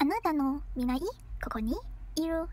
あなたの未来ここにいる。